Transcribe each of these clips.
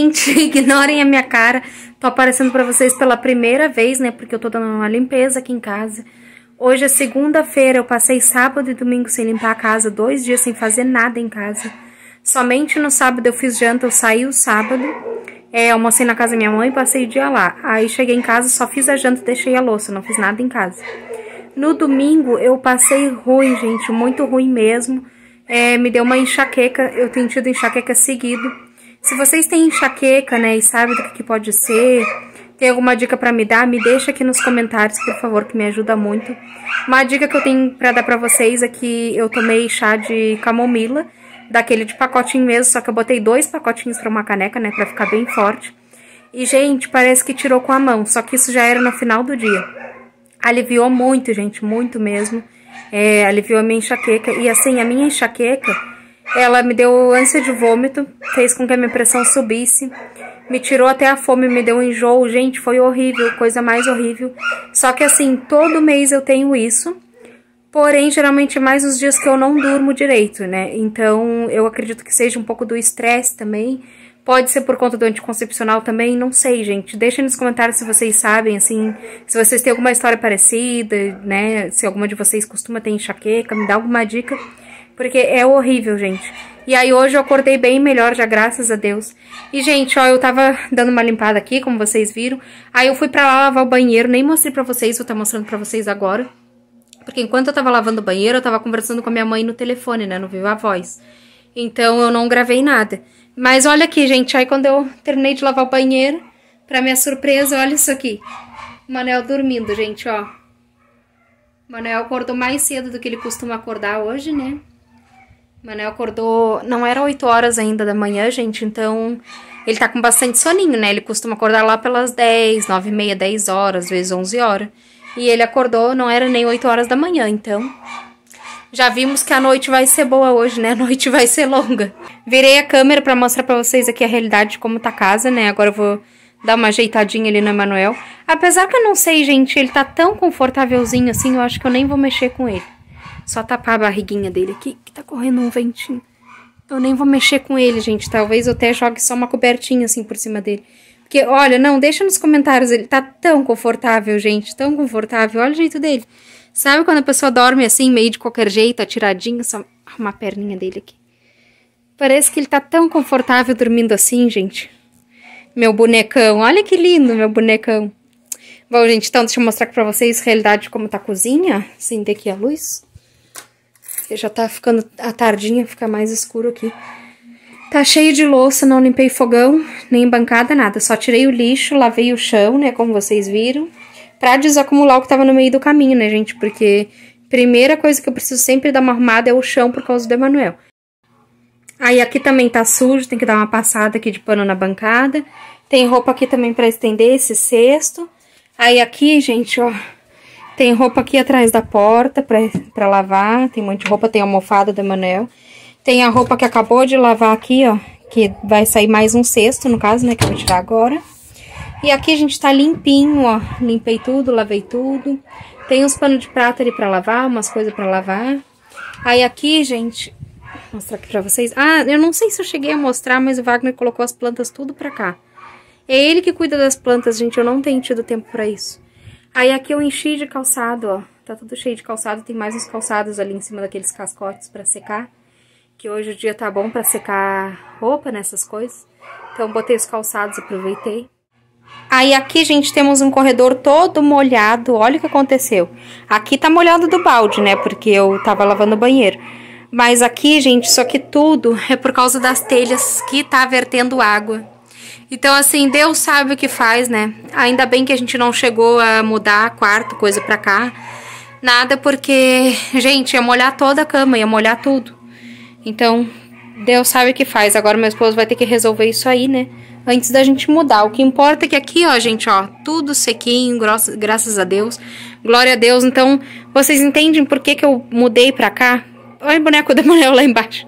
Gente, ignorem a minha cara. Tô aparecendo pra vocês pela primeira vez, né? Porque eu tô dando uma limpeza aqui em casa. Hoje é segunda-feira, eu passei sábado e domingo sem limpar a casa, dois dias sem fazer nada em casa. Somente no sábado eu fiz janta, eu saí o sábado, é, almocei na casa da minha mãe e passei o dia lá. Aí cheguei em casa, só fiz a janta e deixei a louça, não fiz nada em casa. No domingo eu passei ruim, gente, muito ruim mesmo. É, me deu uma enxaqueca, eu tenho tido enxaqueca seguido. Se vocês têm enxaqueca, né, e sabem do que, pode ser, tem alguma dica para me dar, me deixa aqui nos comentários, por favor, que me ajuda muito. Uma dica que eu tenho para dar para vocês é que eu tomei chá de camomila, daquele de pacotinho mesmo, só que eu botei dois pacotinhos para uma caneca, né, para ficar bem forte. E, gente, parece que tirou com a mão, só que isso já era no final do dia. Aliviou muito, gente, muito mesmo. É, aliviou a minha enxaqueca. E, assim, a minha enxaqueca ela me deu ânsia de vômito, fez com que a minha pressão subisse, me tirou até a fome, me deu um enjoo. Gente, foi horrível, coisa mais horrível. Só que assim, todo mês eu tenho isso. Porém, geralmente é mais os dias que eu não durmo direito, né? Então, eu acredito que seja um pouco do estresse também. Pode ser por conta do anticoncepcional também, não sei, gente. Deixem nos comentários se vocês sabem, assim, se vocês têm alguma história parecida, né? Se alguma de vocês costuma ter enxaqueca, me dá alguma dica. Porque é horrível, gente. E aí hoje eu acordei bem melhor já, graças a Deus. E, gente, ó, eu tava dando uma limpada aqui, como vocês viram. Aí eu fui pra lá lavar o banheiro, nem mostrei pra vocês, vou estar tá mostrando pra vocês agora. Porque enquanto eu tava lavando o banheiro, eu tava conversando com a minha mãe no telefone, né, no Viva Voz. Então eu não gravei nada. Mas olha aqui, gente, aí quando eu terminei de lavar o banheiro, pra minha surpresa, olha isso aqui. O Manel dormindo, gente, ó. O Manel acordou mais cedo do que ele costuma acordar hoje, né? Manel acordou, não era 8 horas ainda da manhã, gente, então ele tá com bastante soninho, né? Ele costuma acordar lá pelas 10, 9 e meia, 10 horas, às vezes 11 horas. E ele acordou, não era nem 8 horas da manhã, então já vimos que a noite vai ser boa hoje, né? A noite vai ser longa. Virei a câmera para mostrar para vocês aqui a realidade de como tá a casa, né? Agora eu vou dar uma ajeitadinha ali no Emanuel. Apesar que eu não sei, gente, ele tá tão confortávelzinho assim, eu acho que eu nem vou mexer com ele. Só tapar a barriguinha dele aqui, que tá correndo um ventinho. Eu nem vou mexer com ele, gente. Talvez eu até jogue só uma cobertinha assim por cima dele. Porque, olha, não, deixa nos comentários. Ele tá tão confortável, gente. Tão confortável. Olha o jeito dele. Sabe quando a pessoa dorme assim, meio de qualquer jeito, atiradinho? Só arrumar a perninha dele aqui. Parece que ele tá tão confortável dormindo assim, gente. Meu bonecão. Olha que lindo, meu bonecão. Bom, gente, então deixa eu mostrar aqui pra vocês a realidade de como tá a cozinha. Acender aqui a luz. Já tá ficando a tardinha, fica mais escuro aqui. Tá cheio de louça, não limpei fogão, nem bancada, nada. Só tirei o lixo, lavei o chão, né, como vocês viram. Pra desacumular o que tava no meio do caminho, né, gente? Porque primeira coisa que eu preciso sempre dar uma arrumada é o chão por causa do Emanuel. Aí aqui também tá sujo, tem que dar uma passada aqui de pano na bancada. Tem roupa aqui também pra estender esse cesto. Aí aqui, gente, ó, tem roupa aqui atrás da porta pra lavar. Tem um monte de roupa, tem almofada da Manel. Tem a roupa que acabou de lavar aqui, ó. Que vai sair mais um cesto, no caso, né? Que eu vou tirar agora. E aqui a gente tá limpinho, ó. Limpei tudo, lavei tudo. Tem uns panos de prata ali pra lavar, umas coisas pra lavar. Aí aqui, gente... Vou mostrar aqui pra vocês. Ah, eu não sei se eu cheguei a mostrar, mas o Wagner colocou as plantas tudo pra cá. É ele que cuida das plantas, gente. Eu não tenho tido tempo pra isso. Aí aqui eu enchi de calçado, ó. Tá tudo cheio de calçado. Tem mais uns calçados ali em cima daqueles cascotes pra secar. Que hoje o dia tá bom pra secar roupa, nessas coisas. Então botei os calçados, aproveitei. Aí aqui, gente, temos um corredor todo molhado. Olha o que aconteceu. Aqui tá molhado do balde, né? Porque eu tava lavando o banheiro. Mas aqui, gente, só que tudo é por causa das telhas que tá vertendo água. Então, assim, Deus sabe o que faz, né? Ainda bem que a gente não chegou a mudar quarto, coisa pra cá. Nada, porque, gente, ia molhar toda a cama, ia molhar tudo. Então, Deus sabe o que faz. Agora meu esposo vai ter que resolver isso aí, né? Antes da gente mudar. O que importa é que aqui, ó, gente, ó, tudo sequinho, graças a Deus. Glória a Deus. Então, vocês entendem por que, que eu mudei pra cá? Olha o boneco da mulher lá embaixo.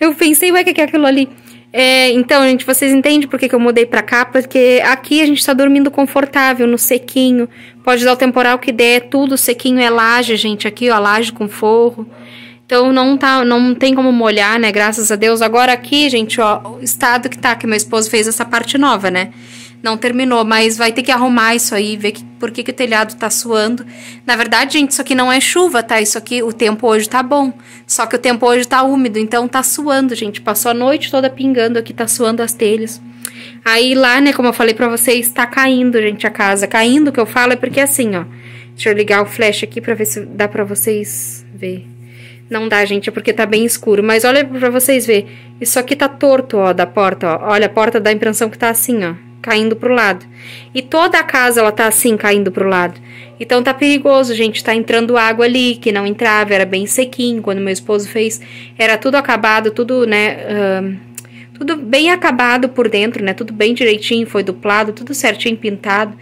Eu pensei, ué, o que é aquilo ali? É, então, gente, vocês entendem por que, que eu mudei pra cá? Porque aqui a gente tá dormindo confortável, no sequinho. Pode dar o temporal que der, tudo sequinho é laje, gente. Aqui, ó, laje com forro. Então não tá, não tem como molhar, né? Graças a Deus. Agora aqui, gente, ó, o estado que tá, que meu esposo fez essa parte nova, né? Não terminou, mas vai ter que arrumar isso aí, ver que, por que, que o telhado tá suando. Na verdade, gente, isso aqui não é chuva, tá? Isso aqui, o tempo hoje tá bom. Só que o tempo hoje tá úmido, então tá suando, gente. Passou a noite toda pingando aqui, tá suando as telhas. Aí lá, né, como eu falei pra vocês, tá caindo, gente, a casa. Caindo, que eu falo, é porque assim, ó. Deixa eu ligar o flash aqui pra ver se dá pra vocês ver. Não dá, gente, é porque tá bem escuro. Mas olha pra vocês ver. Isso aqui tá torto, ó, da porta, ó. Olha, a porta dá a impressão que tá assim, ó caindo pro lado. E toda a casa ela tá assim caindo pro lado. Então tá perigoso, gente, tá entrando água ali que não entrava, era bem sequinho quando meu esposo fez, era tudo acabado, tudo, né, uh, tudo bem acabado por dentro, né, tudo bem direitinho, foi duplado, tudo certinho pintado.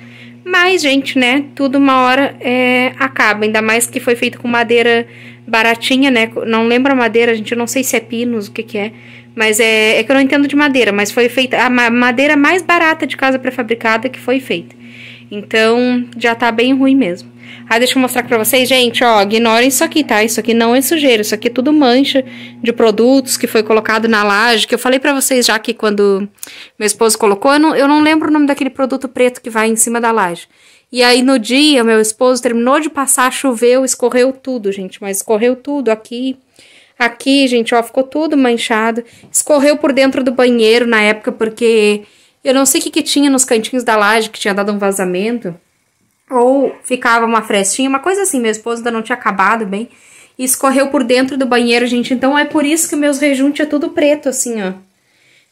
Mas, gente, né, tudo uma hora é, acaba, ainda mais que foi feito com madeira baratinha, né, não lembro a madeira, gente, eu não sei se é pinos, o que que é, mas é, é que eu não entendo de madeira, mas foi feita a madeira mais barata de casa pré-fabricada que foi feita. Então, já tá bem ruim mesmo. Ah, deixa eu mostrar pra vocês, gente, ó, ignorem isso aqui, tá? Isso aqui não é sujeira, isso aqui é tudo mancha de produtos que foi colocado na laje, que eu falei pra vocês já que quando meu esposo colocou, eu não, eu não lembro o nome daquele produto preto que vai em cima da laje. E aí, no dia, meu esposo terminou de passar, choveu, escorreu tudo, gente, mas escorreu tudo aqui, Aqui, gente, ó, ficou tudo manchado. Escorreu por dentro do banheiro na época, porque eu não sei o que, que tinha nos cantinhos da laje, que tinha dado um vazamento. Ou ficava uma frestinha, uma coisa assim. Meu esposo ainda não tinha acabado bem. E escorreu por dentro do banheiro, gente. Então é por isso que meus rejuntos é tudo preto, assim, ó.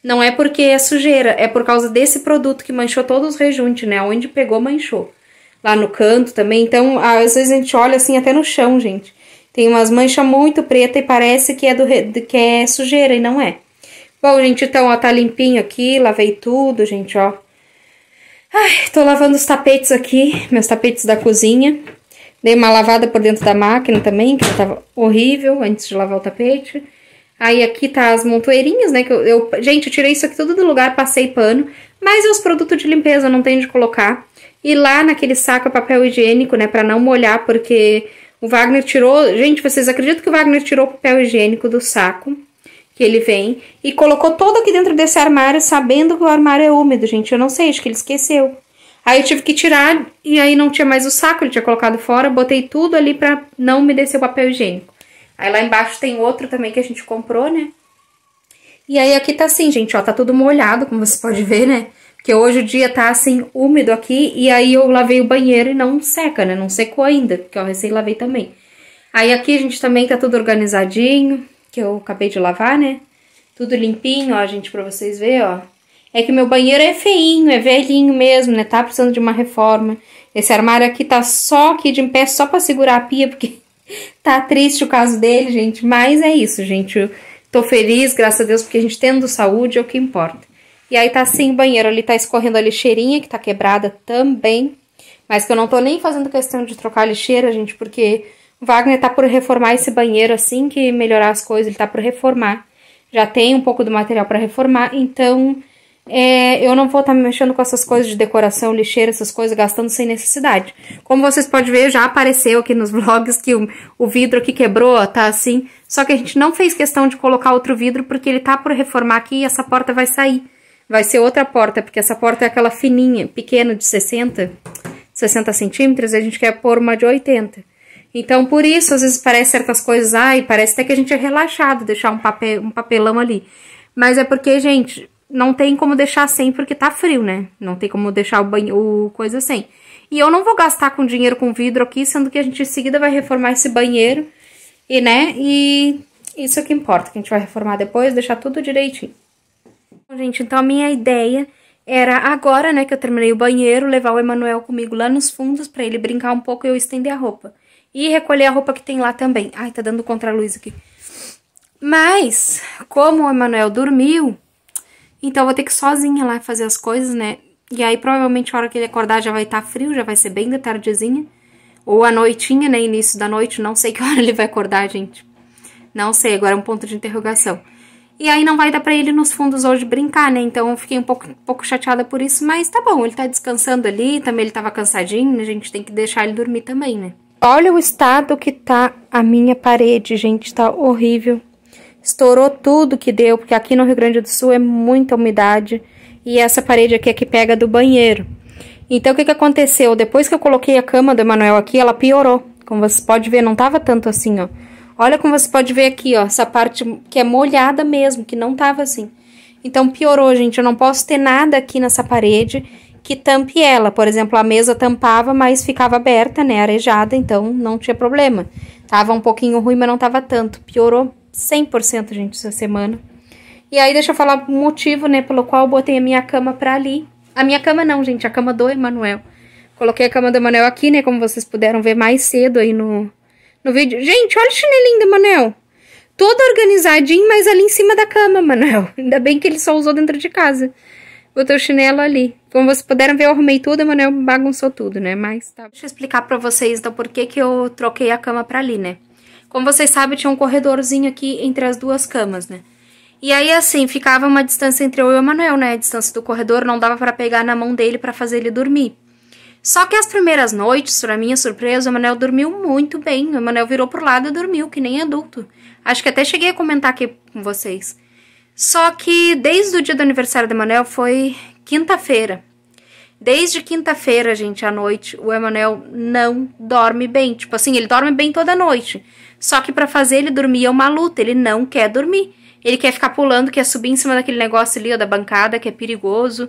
Não é porque é sujeira, é por causa desse produto que manchou todos os rejuntos, né? Onde pegou, manchou. Lá no canto também. Então, às vezes a gente olha assim até no chão, gente. Tem umas manchas muito preta e parece que é, do, que é sujeira e não é. Bom, gente, então, ó, tá limpinho aqui, lavei tudo, gente, ó. Ai, tô lavando os tapetes aqui, meus tapetes da cozinha. Dei uma lavada por dentro da máquina também, que tava horrível antes de lavar o tapete. Aí aqui tá as montoeirinhas, né, que eu, eu... Gente, eu tirei isso aqui tudo do lugar, passei pano. Mas os produtos de limpeza não tem de colocar. E lá naquele saco papel higiênico, né, pra não molhar, porque o Wagner tirou. Gente, vocês acreditam que o Wagner tirou o papel higiênico do saco que ele vem e colocou todo aqui dentro desse armário, sabendo que o armário é úmido, gente? Eu não sei, acho que ele esqueceu. Aí eu tive que tirar e aí não tinha mais o saco, ele tinha colocado fora, botei tudo ali pra não me descer o papel higiênico. Aí lá embaixo tem outro também que a gente comprou, né? E aí aqui tá assim, gente, ó, tá tudo molhado, como você pode ver, né? Porque hoje o dia tá assim úmido aqui e aí eu lavei o banheiro e não seca, né? Não secou ainda, porque eu recém lavei também. Aí aqui a gente também tá tudo organizadinho, que eu acabei de lavar, né? Tudo limpinho, ó, gente, pra vocês verem, ó. É que meu banheiro é feinho, é velhinho mesmo, né? Tá precisando de uma reforma. Esse armário aqui tá só aqui de pé, só pra segurar a pia, porque tá triste o caso dele, gente. Mas é isso, gente. Eu tô feliz, graças a Deus, porque a gente tendo saúde é o que importa. E aí tá assim o banheiro, ali tá escorrendo a lixeirinha, que tá quebrada também. Mas que eu não tô nem fazendo questão de trocar a lixeira, gente, porque o Wagner tá por reformar esse banheiro assim que melhorar as coisas, ele tá por reformar. Já tem um pouco do material para reformar, então é, eu não vou estar tá mexendo com essas coisas de decoração, lixeira, essas coisas, gastando sem necessidade. Como vocês podem ver, já apareceu aqui nos vlogs que o, o vidro aqui quebrou, tá assim. Só que a gente não fez questão de colocar outro vidro porque ele tá por reformar aqui e essa porta vai sair vai ser outra porta, porque essa porta é aquela fininha, pequena, de 60, 60 centímetros, e a gente quer pôr uma de 80. Então, por isso, às vezes parece certas coisas, ai, parece até que a gente é relaxado deixar um, papel, um papelão ali. Mas é porque, gente, não tem como deixar sem porque tá frio, né? Não tem como deixar o banho, o coisa sem. E eu não vou gastar com dinheiro com vidro aqui, sendo que a gente em seguida vai reformar esse banheiro. E, né, e isso é que importa, que a gente vai reformar depois, deixar tudo direitinho. Gente, então a minha ideia era agora, né, que eu terminei o banheiro, levar o Emanuel comigo lá nos fundos para ele brincar um pouco e eu estender a roupa. E recolher a roupa que tem lá também. Ai, tá dando contra-luz aqui. Mas, como o Emanuel dormiu, então eu vou ter que sozinha lá fazer as coisas, né? E aí, provavelmente, a hora que ele acordar já vai estar tá frio, já vai ser bem da tardezinha. Ou a noitinha, né? Início da noite, não sei que hora ele vai acordar, gente. Não sei, agora é um ponto de interrogação. E aí não vai dar pra ele nos fundos hoje brincar, né? Então eu fiquei um pouco, um pouco chateada por isso, mas tá bom, ele tá descansando ali, também ele tava cansadinho? A gente tem que deixar ele dormir também, né? Olha o estado que tá a minha parede, gente, tá horrível. Estourou tudo que deu, porque aqui no Rio Grande do Sul é muita umidade. E essa parede aqui é que pega do banheiro. Então, o que que aconteceu? Depois que eu coloquei a cama do Emanuel aqui, ela piorou. Como você pode ver, não tava tanto assim, ó. Olha como você pode ver aqui, ó, essa parte que é molhada mesmo, que não tava assim. Então, piorou, gente. Eu não posso ter nada aqui nessa parede que tampe ela. Por exemplo, a mesa tampava, mas ficava aberta, né, arejada, então não tinha problema. Tava um pouquinho ruim, mas não tava tanto. Piorou 100%, gente, essa semana. E aí, deixa eu falar o motivo, né, pelo qual eu botei a minha cama pra ali. A minha cama não, gente, a cama do Emanuel. Coloquei a cama do Emanuel aqui, né, como vocês puderam ver mais cedo aí no, no vídeo. Gente, olha o chinelinho do Emanuel. Todo organizadinho, mas ali em cima da cama, Emanuel. Ainda bem que ele só usou dentro de casa. Botei o chinelo ali. Como vocês puderam ver, eu arrumei tudo, mas eu bagunçou tudo, né? Mas tá. Deixa eu explicar pra vocês, então, por que que eu troquei a cama pra ali, né? Como vocês sabem, tinha um corredorzinho aqui entre as duas camas, né? E aí, assim, ficava uma distância entre eu e o Manuel, né? A distância do corredor não dava para pegar na mão dele para fazer ele dormir. Só que as primeiras noites, pra minha surpresa, o Manuel dormiu muito bem. O Manuel virou pro lado e dormiu, que nem adulto. Acho que até cheguei a comentar aqui com vocês. Só que desde o dia do aniversário do Emanuel foi quinta-feira. Desde quinta-feira, gente, à noite, o Emanuel não dorme bem. Tipo assim, ele dorme bem toda noite. Só que para fazer ele dormir é uma luta, ele não quer dormir. Ele quer ficar pulando, quer subir em cima daquele negócio ali, ó, da bancada, que é perigoso.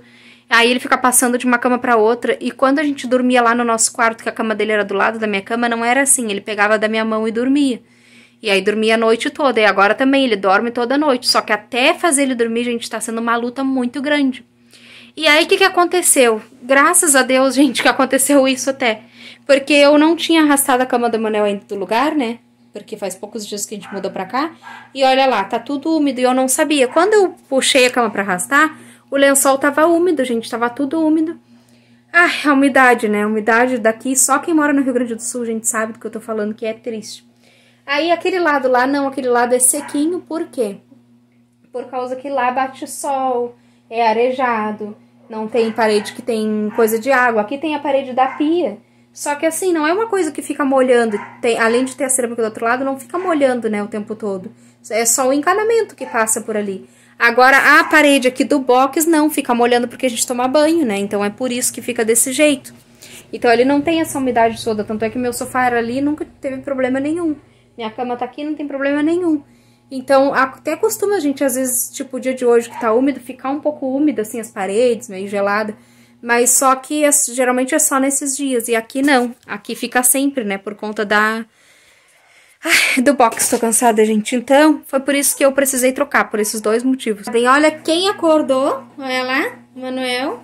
Aí ele fica passando de uma cama para outra. E quando a gente dormia lá no nosso quarto, que a cama dele era do lado da minha cama, não era assim. Ele pegava da minha mão e dormia. E aí dormia a noite toda. E agora também ele dorme toda noite. Só que até fazer ele dormir, gente, tá sendo uma luta muito grande. E aí o que, que aconteceu? Graças a Deus, gente, que aconteceu isso até. Porque eu não tinha arrastado a cama do Manel ainda do lugar, né? Porque faz poucos dias que a gente mudou pra cá. E olha lá, tá tudo úmido e eu não sabia. Quando eu puxei a cama pra arrastar, o lençol tava úmido, gente. Tava tudo úmido. Ai, a umidade, né? A umidade daqui, só quem mora no Rio Grande do Sul, gente sabe do que eu tô falando, que é triste. Aí aquele lado lá, não, aquele lado é sequinho, por quê? Por causa que lá bate sol, é arejado, não tem parede que tem coisa de água. Aqui tem a parede da pia. Só que assim, não é uma coisa que fica molhando. Tem, além de ter a cerâmica do outro lado, não fica molhando, né, o tempo todo. É só o encanamento que passa por ali. Agora, a parede aqui do box não fica molhando porque a gente toma banho, né? Então é por isso que fica desse jeito. Então ele não tem essa umidade toda, tanto é que meu sofá era ali e nunca teve problema nenhum. Minha cama tá aqui, não tem problema nenhum. Então, até costuma a gente, às vezes, tipo, o dia de hoje que tá úmido, ficar um pouco úmido, assim, as paredes, meio gelada. Mas só que é, geralmente é só nesses dias. E aqui não. Aqui fica sempre, né? Por conta da... Ai, do box, tô cansada, gente. Então, foi por isso que eu precisei trocar, por esses dois motivos. Bem, olha quem acordou. Olha lá, Manuel.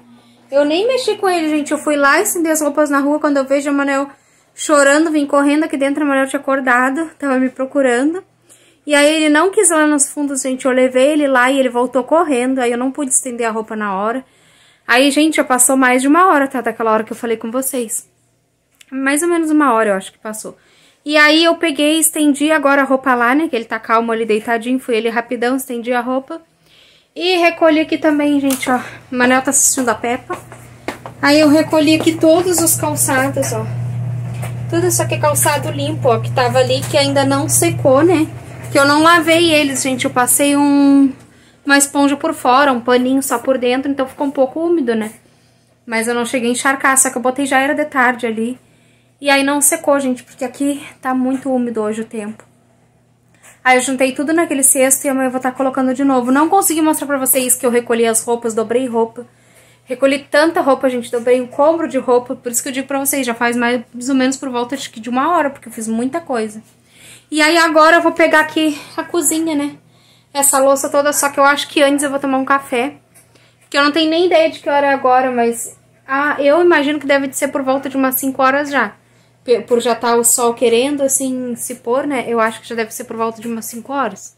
Eu nem mexi com ele, gente. Eu fui lá estender as roupas na rua. Quando eu vejo o Manuel chorando, vim correndo aqui dentro. O Manuel tinha acordado, tava me procurando. E aí ele não quis lá nos fundos, gente. Eu levei ele lá e ele voltou correndo. Aí eu não pude estender a roupa na hora. Aí, gente, já passou mais de uma hora, tá? Daquela hora que eu falei com vocês. Mais ou menos uma hora, eu acho que passou. E aí eu peguei, estendi agora a roupa lá, né? Que ele tá calmo ali, deitadinho. Fui ele rapidão, estendi a roupa. E recolhi aqui também, gente, ó. O Manel tá assistindo a Peppa. Aí eu recolhi aqui todos os calçados, ó. Tudo isso aqui é calçado limpo, ó. Que tava ali, que ainda não secou, né? Que eu não lavei eles, gente. Eu passei um uma esponja por fora, um paninho só por dentro, então ficou um pouco úmido, né? Mas eu não cheguei a encharcar, só que eu botei já era de tarde ali. E aí não secou, gente, porque aqui tá muito úmido hoje o tempo. Aí eu juntei tudo naquele cesto e amanhã eu vou estar tá colocando de novo. Não consegui mostrar pra vocês que eu recolhi as roupas, dobrei roupa. Recolhi tanta roupa, gente, dobrei um combro de roupa, por isso que eu digo pra vocês, já faz mais ou menos por volta de, de uma hora, porque eu fiz muita coisa. E aí agora eu vou pegar aqui a cozinha, né? essa louça toda, só que eu acho que antes eu vou tomar um café. Que eu não tenho nem ideia de que hora é agora, mas ah, eu imagino que deve ser por volta de umas 5 horas já. Por já estar tá o sol querendo, assim, se pôr, né? Eu acho que já deve ser por volta de umas 5 horas.